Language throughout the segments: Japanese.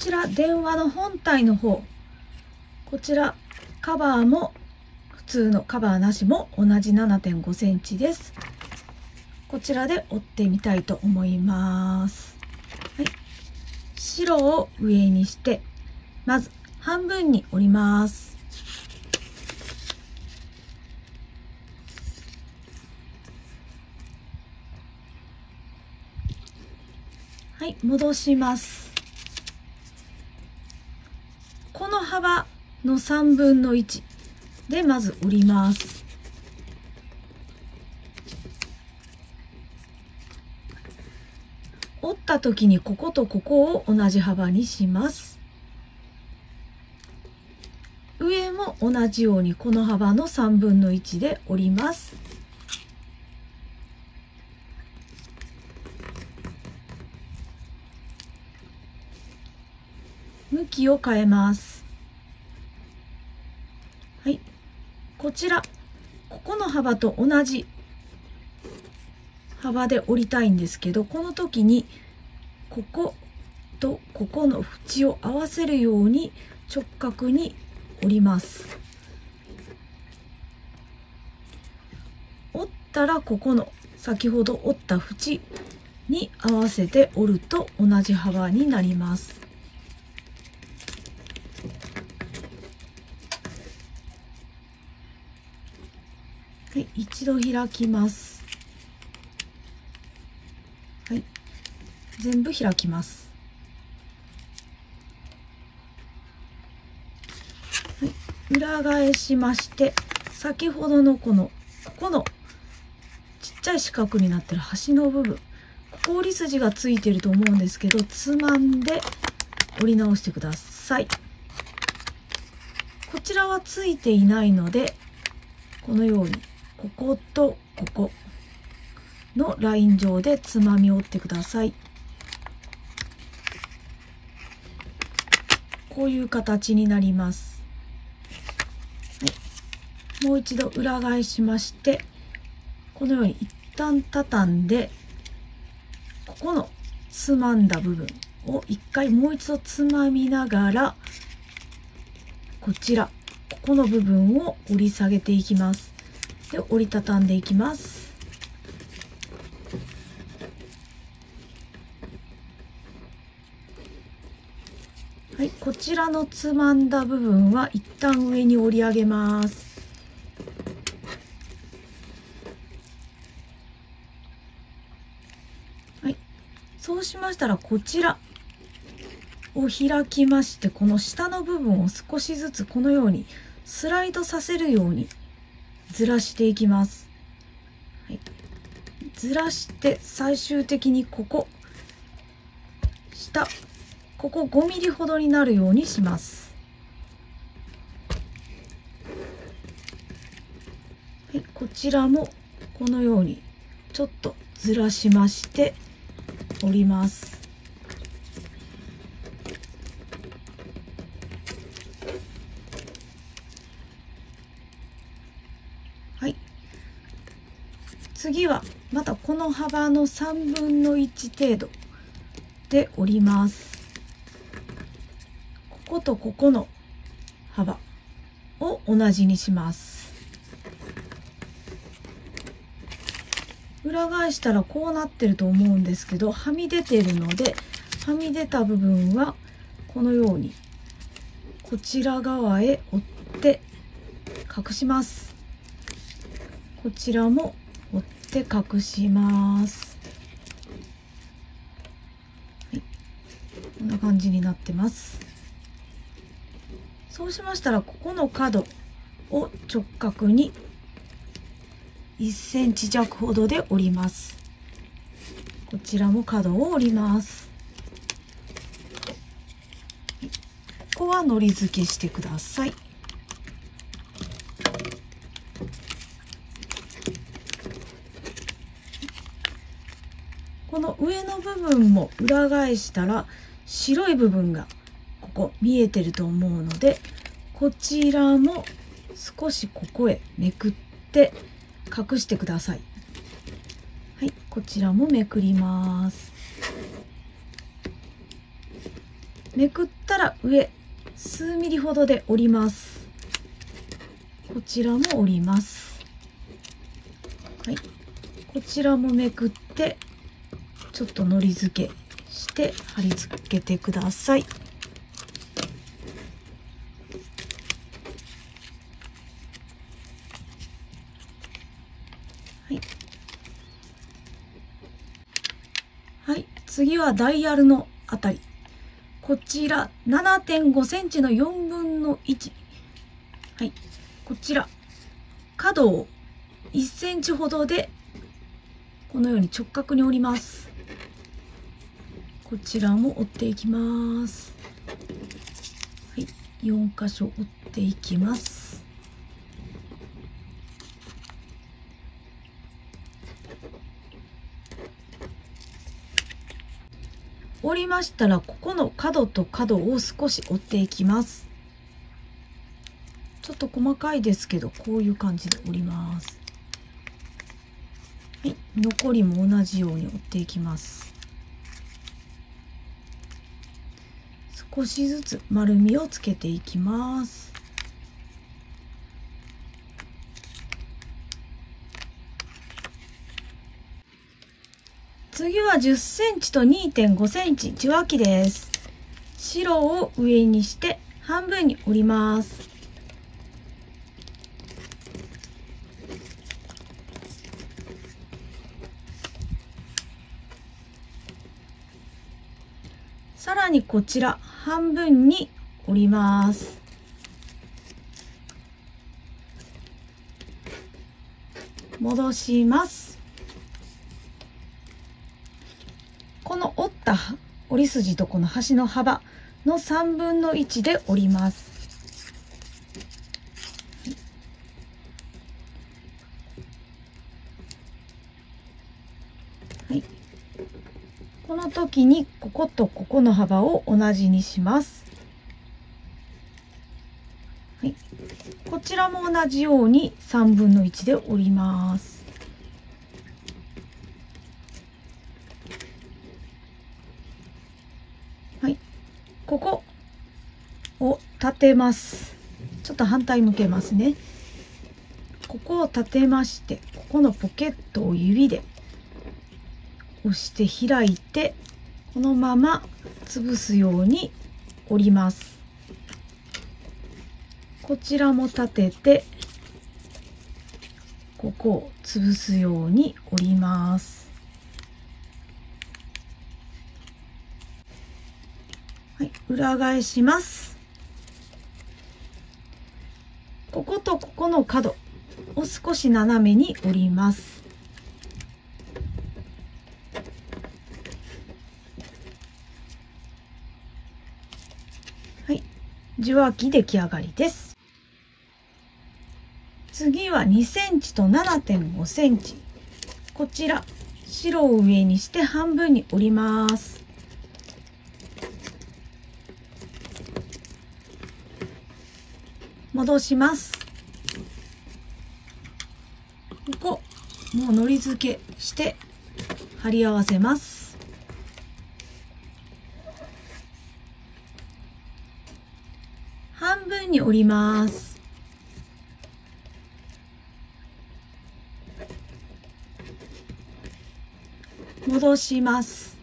ちら電話の本体の方。こちらカバーも普通のカバーなしも同じ7.5センチです。こちらで折ってみたいと思います、はい、白を上にしてまず半分に折ります。はい戻します。の3分の1でまず折ります。折った時にこことここを同じ幅にします。上も同じようにこの幅の3分の1で折ります。向きを変えますはいこちら。ここの幅と同じ幅で折りたいんですけどこの時にこことここの縁を合わせるように直角に折ります。折ったらここの先ほど折った縁に合わせて折ると同じ幅になります。一度開きます。はい。全部開きます。はい。裏返しまして先ほどのこのここのちっちゃい四角になってる端の部分。ここ折り筋がついてると思うんですけどつまんで折り直してください。こちらはついていないのでこのようにこことここ。のライン上でつまみ折ってください。こういう形になります。もう一度裏返しましてこのように一旦畳んでここのつまんだ部分を一回もう一度つまみながらこちらここの部分を折り下げていきます。で折りたたんでいきます。はいこちらのつまんだ部分は一旦上に折り上げます。はいそうしましたらこちらを開きましてこの下の部分を少しずつこのようにスライドさせるようにずらしていきます、はい、ずらして最終的にここ。下。ここ5ミリほどになるようにします。はい、こちらもこのようにちょっとずらしまして折ります。次はまたこの幅の3分の1程度で折ります。こことここの幅を同じにします。裏返したらこうなってると思うんですけどはみ出てるのではみ出た部分はこのようにこちら側へ折って隠します。こちらも折って隠します、はい、こんな感じになってます。そうしましたらここの角を直角に1センチ弱ほどで折ります。こちらも角を折ります。ここはのり付けしてくださいこの上の部分も裏返したら白い部分がここ見えてると思うのでこちらも少しここへめくって隠してください。はいこちらもめくります。めくったら上数ミリほどで折ります。こちらも折ります。はいこちらもめくってちょっとのり付けして貼り付けてくださいはいはい次はダイヤルのあたりこちら7.5センチの4分の1。はい。こちら、角を1センチほどで、このように直角に折ります。こちらも折っていきます。はい。4箇所折っていきます。折りましたらここの角と角を少し折っていきますちょっと細かいですけどこういう感じで折りますはい残りも同じように折っていきます少しずつ丸みをつけていきます次は10センチと2.5センチ受話器です。白を上にして半分に折ります。さらにこちら半分に折ります。戻します。この折った折り筋とこの端の幅の3分の1で折ります。はい、この時にこことここの幅を同じにします。はい、こちらも同じように3分の1で折ります。はいここを立てますちょっと反対向けますねここを立てましてここのポケットを指で押して開いてこのまま潰すように折ります。こちらも立ててここを潰すように折ります。はい、裏返します。こことここの角を少し斜めに折ります。はい。受話器出来上がりです。次は2センチと7.5センチ。こちら白を上にして半分に折ります。戻します。ここもうのり付けして貼り合わせます半分に折ります。戻します。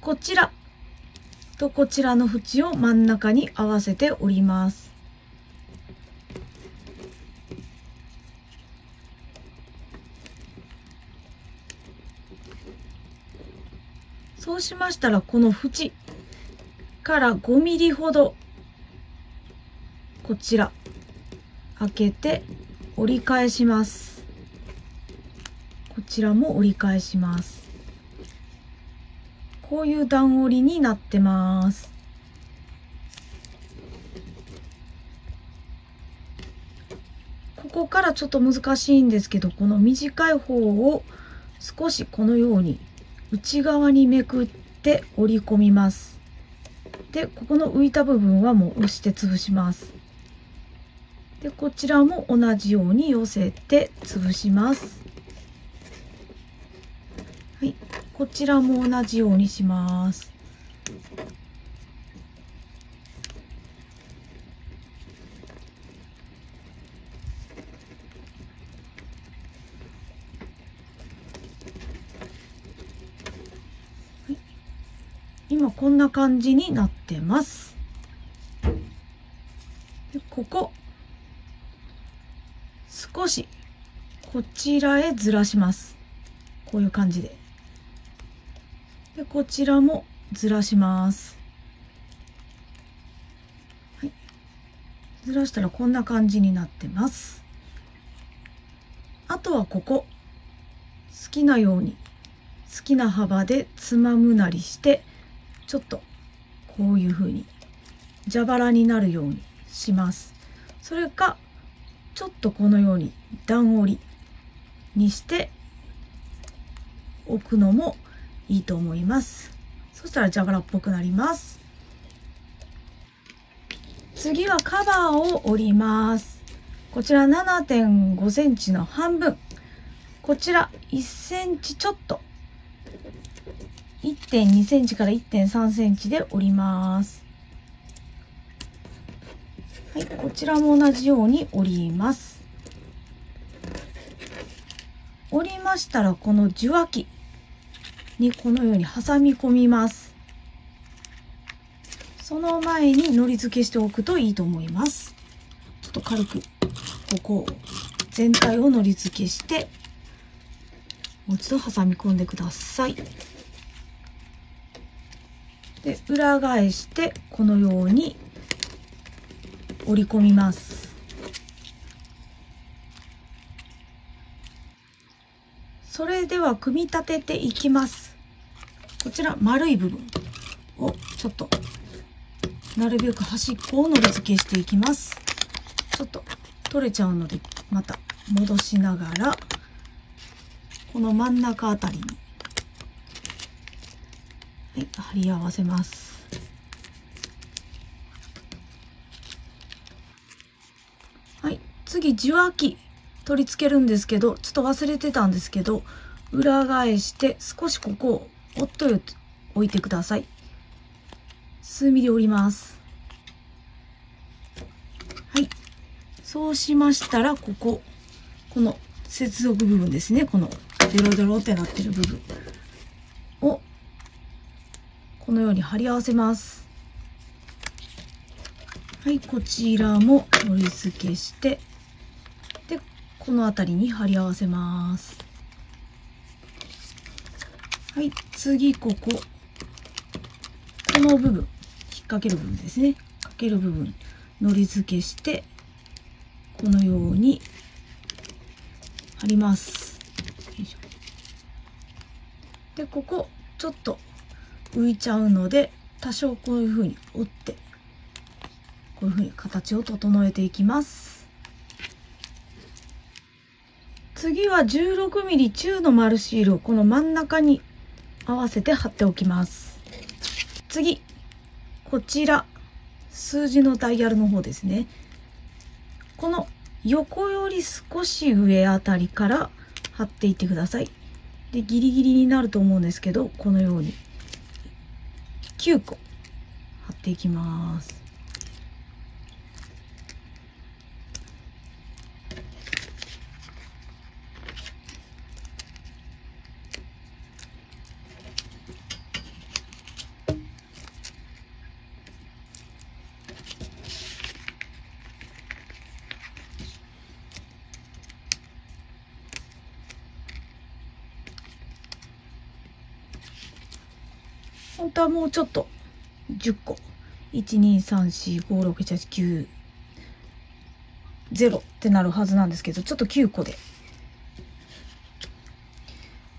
こちら。とこちらの縁を真ん中に合わせて折ります。そうしましたらこの縁。から5ミリほどこちら開けて折り返します。こちらも折り返します。こういう段折りになってます。ここからちょっと難しいんですけどこの短い方を少しこのように内側にめくって折り込みます。でここの浮いた部分はもう押して潰します。でこちらも同じように寄せて潰します。はい。こちらも同じようにします。今こんな感じになってます。でここ。少しこちらへずらします。こういう感じで。でこちらもずらします。はい。ずらしたらこんな感じになってます。あとはここ。好きなように。好きな幅でつまむなりして。ちょっとこういう風に蛇腹になるようにします。それかちょっとこのように段折りにしておくのもいいと思います。そしたら蛇腹っぽくなります。次はカバーを折ります。こちら7.5センチの半分。こちら1センチちょっと。1.2センチから1.3センチで折ります。はい、こちらも同じように折ります。折りましたらこの受話器にこのように挟み込みます。その前にのり付けしておくといいと思います。ちょっと軽くここ全体をのり付けしてもう一度挟み込んでください。で裏返してこのように折り込みます。それでは組み立てていきます。こちら丸い部分をちょっとなるべく端っこをのり付けしていきます。ちょっと取れちゃうのでまた戻しながらこの真ん中あたりにはい、貼り合わせます。はい、次受話器取り付けるんですけど、ちょっと忘れてたんですけど、裏返して少しここをおっとい置いてください。数ミリ折ります。はい。そうしましたら、ここ、この接続部分ですね。このデロデロってなってる部分このように貼り合わせます。はい、こちらものり付けして、で、この辺りに貼り合わせます。はい、次ここ。この部分、引っ掛ける部分ですね。かける部分、のり付けして、このように貼ります。で、ここ、ちょっと浮いちゃうので多少こういう風に折ってこういう風に形を整えていきます。次は 16mm 中の丸シールをこの真ん中に合わせて貼っておきます。次こちら数字のダイヤルの方ですね。この横より少し上あたりから貼っていってください。でギリギリになると思うんですけどこのように。9個貼っていきます。本当はもうちょっと。10個123456789 0ってなるはずなんですけどちょっと9個で。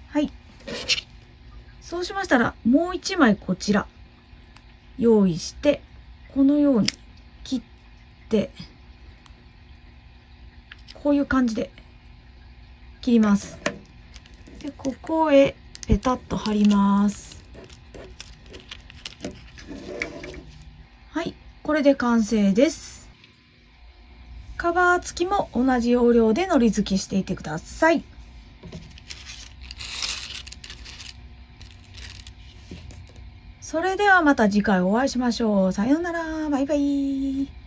はい。そうしましたらもう1枚こちら。用意してこのように切ってこういう感じで切ります。でここへペタッと貼ります。これで完成です。カバー付きも同じ要領でのり付けしていてください。それではまた次回お会いしましょう。さようなら。バイバイ。